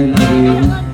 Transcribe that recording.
I love you.